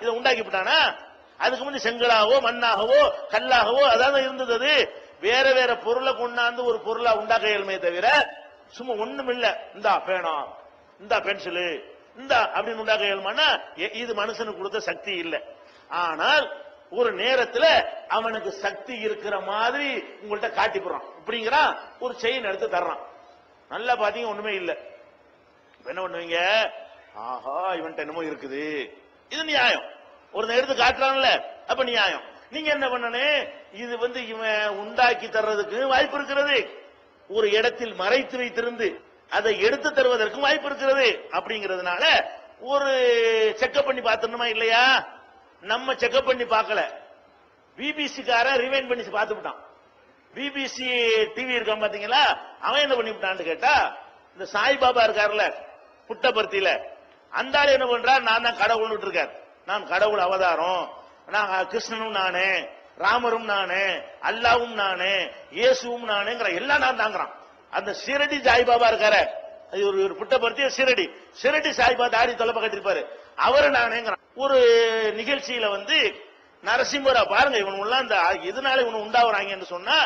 இதை உண்டாக்கி விட்டானா அதுக்கு முந்தி செங்கலாகவோ மண்ணாகவோ கல்லாகவோ அதாவது இருந்தது அது. வேற வேற பொருளை கொண்டாந்து ஒரு பொருளா உண்டாக்க இயலுமே தவிர சும்மா ஒண்ணும் இல்ல இந்தா பேனா இந்தா பென்சிலு இந்தா அப்படின்னு உண்டாக்க இயல்மானா இது மனுஷனுக்கு கொடுத்த சக்தி இல்ல. ஆனால் ஒரு நேரத்துல அவனுக்கு சக்தி இருக்கிற மாதிரி உங்கள்ட்ட காட்டி போடுறான் இப்படிங்கிறான் ஒரு செயின் எடுத்து தர்றான். நல்லா பாத்தீங்க ஒண்ணுமே இல்ல. என்ன பண்ணுவீங்க? ஆஹா இவன்ட்ட என்னமோ இருக்குது. இது நியாயம். ஒரு எடுத்து காட்டுறான்ல அப்ப நியாயம். நீங்க என்ன பண்ணனே இது வந்து இவன் உண்டாக்கி தர்றதுக்கு வாய்ப்பு இருக்கிறது. ஒரு இடத்தில் மறைத்து வைத்திருந்து அதை எடுத்து தருவதற்கும் வாய்ப்பு இருக்கிறது. அப்படிங்கிறதுனால ஒரு செக்அப் பண்ணி பார்த்துடணுமா இல்லையா? நம்ம செக்அப் பண்ணி பார்க்கல. பிபிசி காரன் ரிவைண்ட் பண்ணி பார்த்துட்டான் பிபிசி டிவி இருக்கான் பாத்தீங்களா அவன் என்ன பண்ணிவிட்டான்னு கேட்டா இந்த சாய்பாபா இருக்காருல்ல புட்டபர்த்தியில அந்த ஆள் என்ன பண்றார்? நான் தான் கடவுள்னு இருக்கார் நான் கடவுள் அவதாரம். நான் கிருஷ்ணனும் நானே ராமரும் நானே அல்லாவும் நானே இயேசுவும் நானேங்கிற எல்லாம் நான் தாங்கிறான். அந்த சிரடி சாய்பாபா இருக்காரு. அது ஒரு ஒரு புட்டபர்த்திய சிரடி. சிரடி சாய்பா தாடி தொலைப்ப கட்டிருப்பாரு அவரு நானேங்கிறான். ஒரு நிகழ்ச்சியில வந்து நரசிம்மரா பாருங்க இவன் எல்லாம் இந்த இதனால இவன் உண்டாவறாங்கன்னு சொன்னா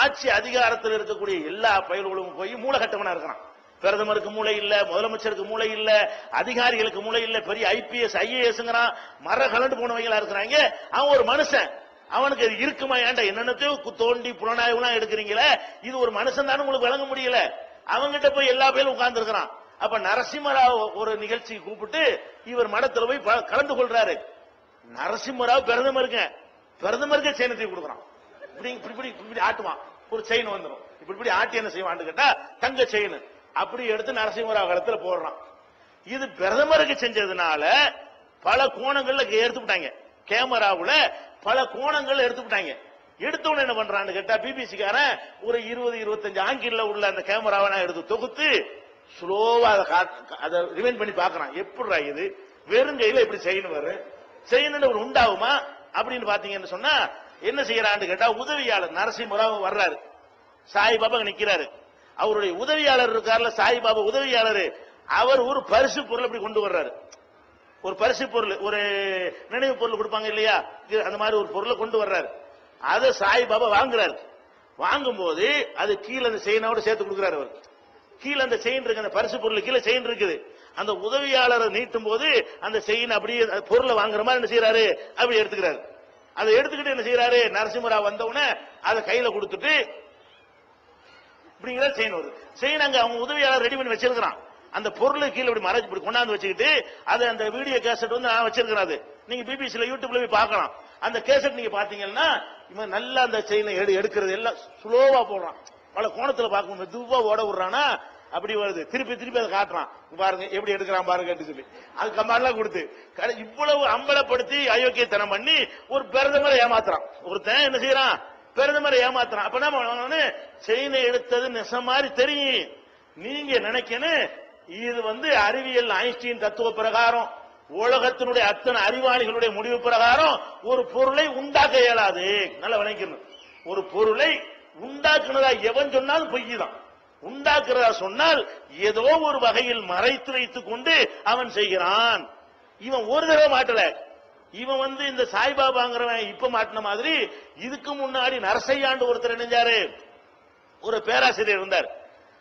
ஆட்சி அதிகாரத்தில் இருக்கக்கூடிய எல்லா பயல்களும் போய் மூலகட்டவனா இருக்கிறான். பிரதமருக்கு மூளை இல்ல முதலமைச்சருக்கு மூளை இல்ல அதிகாரிகளுக்கு மூளை இல்ல பெரிய ஐபிஎஸ் ஐஏஎஸ் மர கலண்டு போனவங்களா இருக்கிறாங்க. அவன் ஒரு மனுஷன். அவனுக்கு அது இருக்குமா ஏன்டா என்னென்னத்தையும் கு- தோண்டி புலனாய்வுலாம் எடுக்கிறீங்களே? இது ஒரு மனுஷன் தானே உங்களுக்கு வழங்க முடியல. அவங்கிட்ட போய் எல்லா பேரும் உட்கார்ந்து இருக்கிறான் அப்ப நரசிம்மராவ் ஒரு நிகழ்ச்சிக்கு கூப்பிட்டு இவர் மடத்துல போய் ப- கலந்து கொள்றாரு. நரசிம்மராவ் பிரதமருக்கு பிரதமருக்கு செயினத்தை கொடுக்குறான். இப்படி இப்படி இப்படி இப்படி ஆட்டுவான். ஒரு செயின் வந்துடும் இப்படி இப்படி ஆட்டி என்ன செய்வான்னு கேட்டா தங்க செயின் அப்படி எடுத்து நரசிம்மராவ் காலத்தில் போடுறான். இது பிரதமருக்கு செஞ்சதுனால பல கோணங்கள்ல எடுத்துக்கிட்டாங்க கேமராவுல பல கோணங்கள் எடுத்துக்கிட்டாங்க எடுத்தவன என்ன பண்றான்னு கேட்டா பிபிசிக்காரன் ஒரு இருபது இருபத்தஞ்சு ஆங்கில உள்ள அந்த கேமராவை நான் எடுத்து தொகுத்து ஸ்லோவா அதை காட்- அதை ரிவைண்ட் பண்ணி பாக்குறான் எப்படிடா இது? வெறும் கையில இப்படி செய்யணும் வரும் செய்யணும்னு ஒரு உண்டாகுமா? அப்படின்னு பாத்தீங்கன்னு சொன்னா என்ன செய்யறான்னு கேட்டா உதவியாளர் நரசிம்மராவ் வர்றாரு. சாய் பாபா நிக்கிறாரு. அவருடைய உதவியாளர் இருக்கார்ல சாய்பாபா உதவியாளர். அவர் ஒரு பரிசு பொருள் அப்படி கொண்டு வர்றாரு. ஒரு பரிசு பொருள் ஒரு நினைவு பொருள் கொடுப்பாங்க இல்லையா? இது அந்த மாதிரி ஒரு பொருளை கொண்டு வர்றாரு. அதை சாய்பாபா வாங்குறாரு. வாங்கும்போது அது கீழே அந்த செயினோட சேர்த்து கொடுக்குறாரு அவர். கீழே அந்த செயின் இருக்கு அந்த பரிசு பொருள் கீழே செயின் இருக்குது. அந்த உதவியாளரை நீட்டும் போது அந்த செயின் அப்படியே அந்த பொருளை வாங்குற மாதிரி என்ன செய்யறாரு அப்படி எடுத்துக்கிறாரு. அதை எடுத்துக்கிட்டு என்ன செய்யறாரு நரசிம்மராவ் வந்தவுடனே அதை கையில கொடுத்துட்டு இப்படிங்கிற செயின் வருது செயின் அங்க அவங்க உதவியாளர் ரெடி பண்ணி வச்சிருக்கிறான். அந்த பொருளை கீழே இப்படி மறைச்சு இப்படி கொண்டாந்து வச்சுக்கிட்டு அது அந்த வீடியோ கேசட் வந்து நான் வச்சிருக்கிறேன் அது. நீங்க பிபிசில யூடியூப்ல போய் பார்க்கலாம். அந்த கேசட் நீங்க பாத்தீங்கன்னா இவன் நல்லா அந்த செயினை எடு எடுக்கிறது எல்லாம் ஸ்லோவா போடுறான். பல கோணத்துல பார்க்கும் மெதுவா ஓட விடுறானா அப்படி வருது. திருப்பி திருப்பி அதை காட்டுறான். பாருங்க எப்படி எடுக்கிறான் பாருங்க சொல்லி. அது கம்மாலாம் கொடுத்து இவ்வளவு அம்பலப்படுத்தி அயோக்கியத்தனம் பண்ணி ஒரு பிரதமரை ஏமாத்துறான். ஒருத்தன் என்ன செய்யறான்? பிரதமரை ஏமாத்துறான்? அப்ப என்ன பண்ணுவாங்கன்னு செயினை எடுத்தது நெச மாதிரி தெரியும். நீங்க நினைக்கணும் இது வந்து அறிவியல் ஐன்ஸ்டீன் தத்துவ பிரகாரம். உலகத்தினுடைய அத்தனை அறிவாளிகளுடைய முடிவு பிரகாரம் ஒரு பொருளை உண்டாக்க இயலாது. நல்லா விளைக்கணும் ஒரு பொருளை உண்டாக்குனதா எவன் சொன்னாலும் பொய் தான் உண்டாக்குறதா சொன்னால் ஏதோ ஒரு வகையில் மறைத்து வைத்துக் கொண்டு அவன் செய்கிறான். இவன் ஒரு தடவை மாட்டல. இவன் வந்து இந்த சாய்பாபாங்கிறவன் இப்ப மாட்டின மாதிரி இதுக்கு முன்னாடி நரசையாண்டு ஒருத்தர் நினைஞ்சாரு ஒரு பேராசிரியர் இருந்தார்.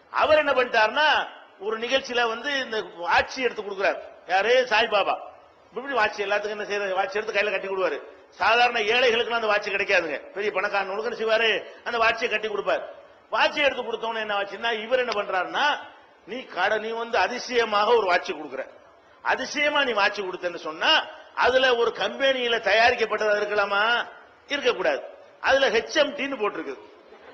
அவர் என்ன பண்ணிட்டாருன்னா ஒரு நிகழ்ச்சியில வந்து இந்த வாட்சி எடுத்து கொடுக்குறாரு. யாரு? சாய்பாபா. இப்படி வாட்சி எல்லாத்துக்கும் என்ன செய்யறது? வாட்சி எடுத்து கையில கட்டி கொடுவாரு சாதாரண ஏழைகளுக்கு அந்த வாட்சி கிடைக்காதுங்க. பெரிய பணக்காரனுக்கு என்ன செய்வாரு? அந்த வாட்சியை கட்டி கொடுப்பாரு. வாட்சி எடுத்து கொடுத்தவன என்ன ஆச்சுன்னா இவர் என்ன பண்றாருன்னா நீ கடை நீ வந்து அதிசயமாக ஒரு வாட்சி கொடுக்குற. அதிசயமா நீ வாட்சி கொடுத்தேன்னு சொன்னா அதுல ஒரு கம்பெனியில தயாரிக்கப்பட்டதா இருக்கலாமா? இருக்கக்கூடாது. அதுல ஹெச்எம்டின்னு போட்டிருக்குது.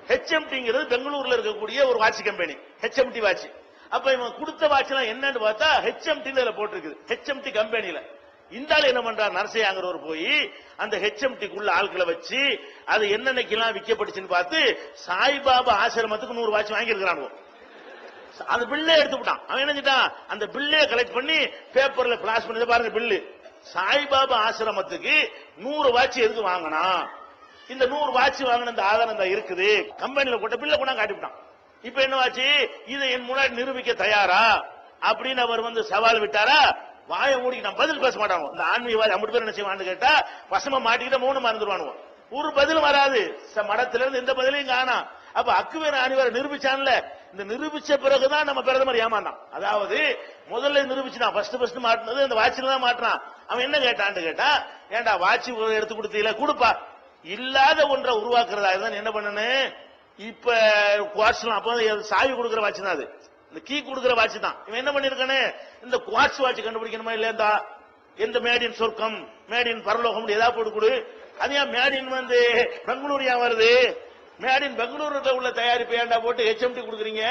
ஹெச்எம்டிங்கிறது பெங்களூர்ல இருக்கக்கூடிய ஒரு வாட்ச் கம்பெனி. HMT watch. அப்ப இவன் கொடுத்த வாட்ச்லாம் என்னன்னு பார்த்தா ஹெச்எம்டின்னு அதுல போட்டிருக்குது. ஹெச்எம்டி கம்பெனியில. இந்த ஆள் என்ன பண்றார் நரசையாங்கிறவர் போய் அந்த ஹெச்எம்டிக்குள்ள ஆட்களை வச்சு அது என்னென்னக்கெல்லாம் விற்கப்பட்டுச்சுன்னு பார்த்து சாய்பாபா ஆசிரமத்துக்கு நூறு வாட்ச் வாங்கியிருக்கிறானுவோ. அந்த பில்லே எடுத்துக்கிட்டான் அவன் என்ன செஞ்சிட்டான்? அந்த பில்லே கலெக்ட் பண்ணி பேப்பர்ல பிளாஸ் பண்ணி பாருங்க பில்லு சாய்பாபா ஆசிரமத்துக்கு நூறு வாட்சி எதுக்கு வாங்கினா இந்த நூறு வாட்சி வாங்கின இந்த ஆதாரம் தான் இருக்குது. கம்பெனில கூட பில்ல கூட காட்டிவிட்டான். இப்ப என்ன ஆச்சு? இதை என் முன்னாடி நிரூபிக்க தயாரா? அப்படின்னு அவர் வந்து சவால் விட்டாரா? வாயை மூடிக்கிட்டான் பதில் பேச மாட்டாங்க இந்த ஆன்மீகவாதி ஐம்பது பேர் என்ன செய்வான்னு கேட்டா வசமா மாட்டிக்கிட்ட மௌனமா இருந்துருவானுவோம் ஒரு பதிலும் வராது. மடத்துல இருந்து எந்த பதிலையும் காணாம் அப்ப அக்குவேர் ஆணிவரை நிரூபிச்சான்ல. இந்த நிரூபிச்ச பிறகுதான் நம்ம பிரதமர் ஏமாந்தான். அதாவது முதல்ல நிரூபிச்சுனா ஃபர்ஸ்ட் ஃபர்ஸ்ட் மாட்டினது இந்த வாட்சில தான் மாட்டினான் அவன் என்ன கேட்டான்னு கேட்டா ஏன்டா வாட்சி எடுத்து கொடுத்தீல கொடுப்பா. இல்லாத ஒன்றை உருவாக்குறதா இருந்தா என்ன பண்ணனு? இப்ப குவாட்ஸ்லாம் அப்ப சாவி கொடுக்குற வாட்சி தான் அது. இந்த கீ கொடுக்குற வாட்சி தான். இவன் என்ன பண்ணிருக்கானே? இந்த குவாட்ஸ் வாட்ச் கண்டுபிடிக்கணுமா இல்லையா எந்த மேடின் சொர்க்கம் மேடின் பரலோகம் ஏதாவது போட்டு கொடு. அது ஏன் மேடின் வந்து பெங்களூர் ஏன் வருது மேடின் பெங்களூர்ல உள்ள தயாரிப்பு ஏன்டா போட்டு ஹெச்எம்டி கொடுக்குறீங்க?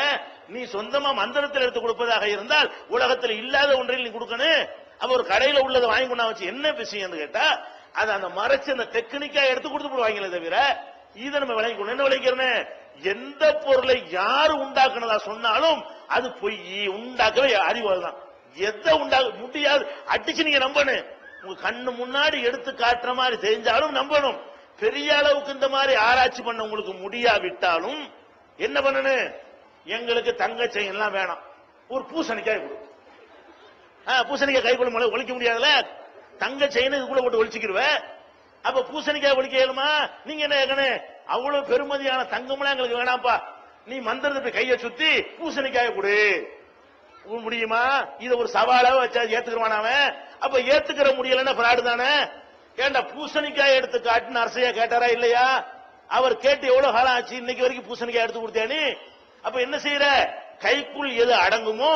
நீ சொந்தமா மந்திரத்தில் எடுத்து கொடுப்பதாக இருந்தால் உலகத்தில் இல்லாத ஒன்றில் நீ கொடுக்கணும். அப்ப ஒரு கடையில உள்ளதை வாங்கி கொண்டா வச்சு என்ன விஷயம்னு கேட்டா அது அந்த மறைச்சு அந்த டெக்னிக்கா எடுத்து கொடுத்து போடுவாங்களே தவிர இதை நம்ம விளங்கிக்கணும் என்ன விளைக்கிறேன்னு எந்த பொருளை யாரு உண்டாக்குனதா சொன்னாலும் அது பொய் உண்டாக்கவே அறிவு தான் எதை உண்டாக்க முடியாது அடிச்சு நீங்க நம்பணும். உங்க கண்ணு முன்னாடி எடுத்து காட்டுற மாதிரி தெரிஞ்சாலும் நம்பணும். பெரிய அளவுக்கு இந்த மாதிரி ஆராய்ச்சி பண்ண உங்களுக்கு முடியாவிட்டாலும் என்ன பண்ணணும்? எங்களுக்கு தங்க செயின் எல்லாம் வேணாம். ஒரு பூசணிக்காய் கொடுக்கும் பூசணிக்காய் கைக்குள்ள முளை ஒழிக்க முடியாதுல தங்க செயின் இதுக்குள்ள போட்டு ஒழிச்சுக்கிடுவேன் அப்ப பூசணிக்காய் ஒழிக்க இயலுமா? நீங்க என்ன கேட்கணும் அவ்வளவு பெருமதியான தங்கம்லாம் எங்களுக்கு வேணாம்ப்பா. நீ மந்திரத்தை கையை சுத்தி பூசணிக்காய கொடு. முடியுமா? இதை ஒரு சவாலாக வச்சா ஏத்துக்கிறவான் அவன். அப்ப ஏத்துக்கிற முடியலன்னா பிராடு தானே? ஏண்டா பூசணிக்காய் எடுத்து காட்டுன்னு அரசையா கேட்டாரா இல்லையா? அவர் கேட்டு எவ்வளவு காலம் ஆச்சு? இன்னைக்கு வரைக்கும் பூசணிக்காய் எடுத்து கொடுத்தேன்னு அப்ப என்ன செய்யற கைக்குள் எது அடங்குமோ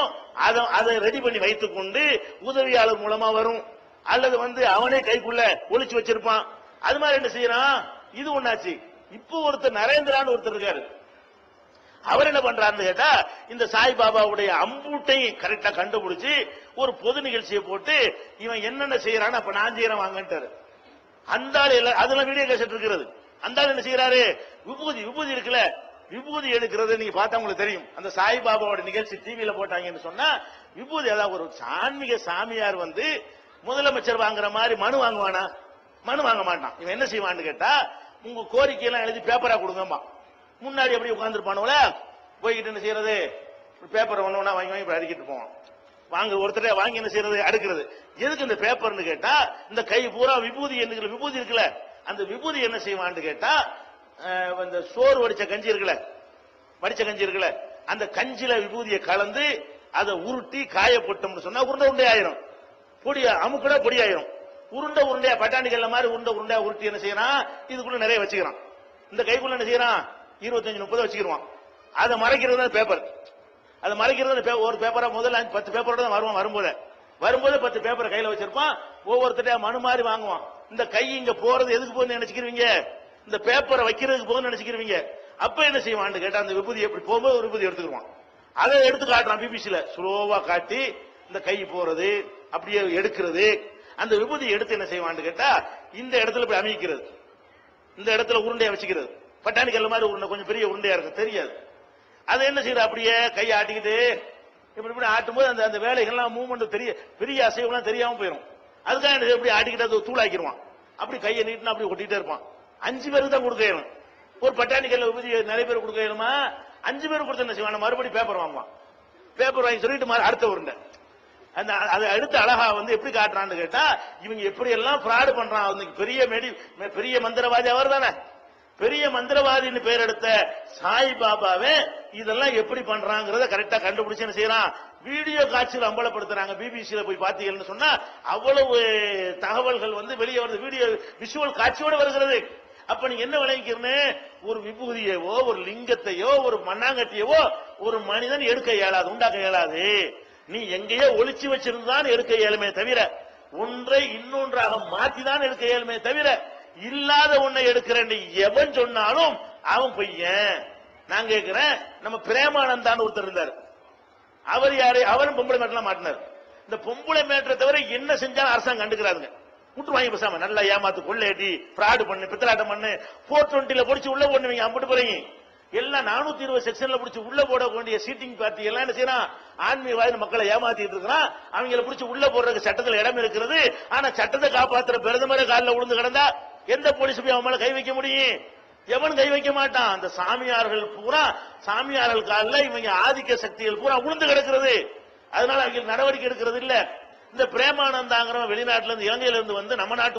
அதை அதை ரெடி பண்ணி வைத்துக் கொண்டு உதவியாளர் மூலமா வரும். அல்லது வந்து அவனே கைக்குள்ள ஒளிச்சு வச்சிருப்பான். அது மாதிரி என்ன செய்யறான்? இது ஒண்ணாச்சு. இப்போ ஒருத்தர் நரேந்திரான்னு ஒருத்தர் இருக்காரு. அவர் என்ன பண்றாருன்னு கேட்டா இந்த சாய்பாபாவுடைய அம்பூட்டை கரெக்டா கண்டுபிடிச்சு ஒரு பொது நிகழ்ச்சியை போட்டு இவன் என்னென்ன செய்யறான்னு அப்ப நான் செய்யறேன் வாங்கன்ட்டாரு. அந்த ஆள் அதெல்லாம் வீடியோ கேசட் இருக்கிறது. அந்த ஆள் என்ன செய்யறாரு? விபூதி விபூதி இருக்குல்ல விபூதி எடுக்கிறது நீங்க பார்த்தா உங்களுக்கு தெரியும். அந்த சாய்பாபாவோட நிகழ்ச்சி டிவியில போட்டாங்கன்னு சொன்னா விபூதி அதாவது ஒரு ஆன்மீக சாமியார் வந்து முதலமைச்சர் வாங்குற மாதிரி மனு வாங்குவானா? மனு வாங்க மாட்டான். இவன் என்ன செய்வான்னு கேட்டா உங்க கோரிக்கை எல்லாம் எழுதி பேப்பரா கொடுங்கம்மா. முன்னாடி எப்படி உட்காந்துருப்பானுல போய்கிட்டு என்ன செய்யறது? பேப்பர் ஒண்ணு ஒண்ணா வாங்கி வாங்கி அடிக்கிட்டு போவோம் வாங்க ஒருத்தர வாங்கி என்ன செய்யறது? அடுக்கிறது. எதுக்கு இந்த பேப்பர்னு கேட்டா இந்த கை பூரா விபூதி என்ன விபூதி இருக்குல்ல அந்த விபூதி என்ன செய்வான்னு கேட்டா அந்த இந்த சோறு வடிச்ச கஞ்சி இருக்குல்ல வடிச்ச கஞ்சி இருக்குல்ல அந்த கஞ்சில விபூதியை கலந்து அதை உருட்டி காயப்பட்டோம்னு சொன்னா உருண்டை உருண்டை ஆயிரும். பொடி அமுக்குனா பொடி ஆயிரும். உருண்டை உருண்டையா பட்டாணிக்கல்ல மாதிரி உருண்டை உருண்டையா உருட்டி என்ன செய்யறான்? இதுக்குள்ள நிறைய வச்சுக்கிறான். இந்த கைக்குள்ள என்ன செய்யறான்? இருபத்தஞ்சு முப்பது வச்சுக்கிருவான். அதை மறைக்கிறது தான் பேப்பர் அதை மறைக்கிறது ஒரு பேப்பரா முதல்ல அஞ்சு பத்து பேப்பரோட தான் வருவான் வரும்போது. வரும்போது பத்து பேப்பரை கையில வச்சிருப்பான். ஒவ்வொருத்தரையா மனு மாதிரி வாங்குவான். இந்த கை இங்க போறது எதுக்கு போகுதுன்னு நினைச்சுக்கிறீங்க இந்த பேப்பரை வைக்கிறதுக்கு போகுதுன்னு நினைச்சுக்கிறவங்க அப்ப என்ன செய்வான்னு கேட்டா அந்த விபூதி எப்படி போகும்போது ஒரு விபூதி எடுத்துக்குவான் அதை எடுத்து காட்டுறான் பிபிசியில ஸ்லோவா காட்டி இந்த கை போறது அப்படியே எடுக்கிறது. அந்த விபூதி எடுத்து என்ன செய்வான்னு கேட்டா இந்த இடத்துல போய் அமைக்கிறது. இந்த இடத்துல உருண்டையை வச்சுக்கிறது. பட்டாணிக்கல் மாதிரி உருண்டை கொஞ்சம் பெரிய உருண்டையா இருக்கும் தெரியாது. அதை என்ன செய்யற அப்படியே கையை ஆட்டிக்கிட்டு இப்படி இப்படி ஆட்டும்போது அந்த அந்த வேலைகள்லாம் மூவ்மெண்ட் தெரிய பெரிய அசைவெல்லாம் தெரியாம போயிடும் அதுக்காக என்ன இப்படி ஆட்டிக்கிட்டு அதை தூளாக்கிடுவான். அப்படி கையை நீட்டினா அப்படி ஒட்டிகிட்டே இருப்பான். அஞ்சு பேருக்கு தான் கொடுக்க இயலும். ஒரு பட்டாணி உபதி நிறைய பேர் கொடுக்க இயலுமா? அஞ்சு பேர் கொடுத்த என்ன செய்வான் மறுபடியும் பேப்பர் வாங்குவான். பேப்பர் வாங்கி சொல்லிட்டு மாறு அடுத்த உருண்டை அந்த அதை அடுத்து அழகா வந்து எப்படி காட்டுறான்னு கேட்டா இவங்க எப்படி எல்லாம் ஃப்ராடு பண்றான் அவனுக்கு பெரிய மெடி பெரிய மந்திரவாதி அவர் தானே. பெரிய மந்திரவாதின்னு பேர் எடுத்த சாய் பாபாவே இதெல்லாம் எப்படி பண்றாங்கிறத கரெக்டா கண்டுபிடிச்சு என்ன செய்யறான்? வீடியோ காட்சியில் அம்பலப்படுத்துறாங்க. பிபிசியில போய் பாத்தீங்கன்னு சொன்னா அவ்வளவு தகவல்கள் வந்து வெளியே வருது. வீடியோ விஷுவல் காட்சியோடு வருகிறது. அப்ப நீங்க என்ன விளைவிக்கிறனே ஒரு விபூதியவோ ஒரு லிங்கத்தையோ ஒரு மண்ணாங்கட்டியவோ ஒரு மனிதன் எடுக்க இயலாது உண்டாக்க இயலாது. நீ எங்கேயோ ஒளிச்சு வச்சிருந்தான் எடுக்க இயலுமே தவிர ஒன்றை இன்னொன்றாக மாத்திதான் எடுக்க இயலுமே தவிர இல்லாத ஒன்னை எடுக்கிறேன். எவன் சொன்னாலும் அவன் பையன் நான் கேட்கிறேன் நம்ம பிரேமானந்தான்னு ஒருத்தர் இருந்தார். அவர் யாரு? அவரும் பொம்பளை மேட்டெல்லாம் மாட்டினார். இந்த பொம்பளை மேட்டரை தவிர என்ன செஞ்சாலும் அரசாங்கம் கண்டுக்கிறாருங்க விட்டு வாங்கி பேசாம நல்லா ஏமாத்து கொள்ளையடி ஃப்ராடு பண்ணு பித்தலாட்டம் பண்ணு போர் டுவெண்ட்டில பிடிச்சி உள்ள போடுவீங்க அம்பிட்டு போறீங்க. எல்லாம் நானூத்தி இருபது செக்ஷன்ல பிடிச்சி உள்ள போட வேண்டிய சீட்டிங் பார்ட்டி எல்லாம் என்ன செய்யறான்? ஆன்மீகவாதி மக்களை ஏமாத்திட்டு இருக்கிறான். அவங்கள பிடிச்சி உள்ள போடுறதுக்கு சட்டத்தில் இடம் இருக்கிறது ஆனா சட்டத்தை காப்பாத்துற பிரதமரை காலில் உளுந்து கிடந்தா எந்த போலீஸ் போய் அவன் மேல கை வைக்க முடியும்? எவன் கை வைக்க மாட்டான்? அந்த சாமியார்கள் பூரா சாமியார்கள் காலில் இவங்க ஆதிக்க சக்திகள் பூரா உளுந்து கிடக்கிறது. அதனால அவங்க நடவடிக்கை எடுக்கிறது இல்ல. இந்த பிரேமானந்தாங்கிறவன் வெளிநாட்டுல இருந்து இலங்கையில இருந்து வந்து நம்ம நாட்டு